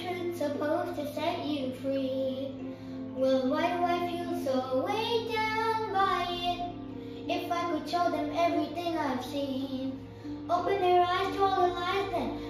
truth supposed to set you free? Well, why do I feel so weighed down by it? If I could show them everything I've seen, open their eyes to all the lies that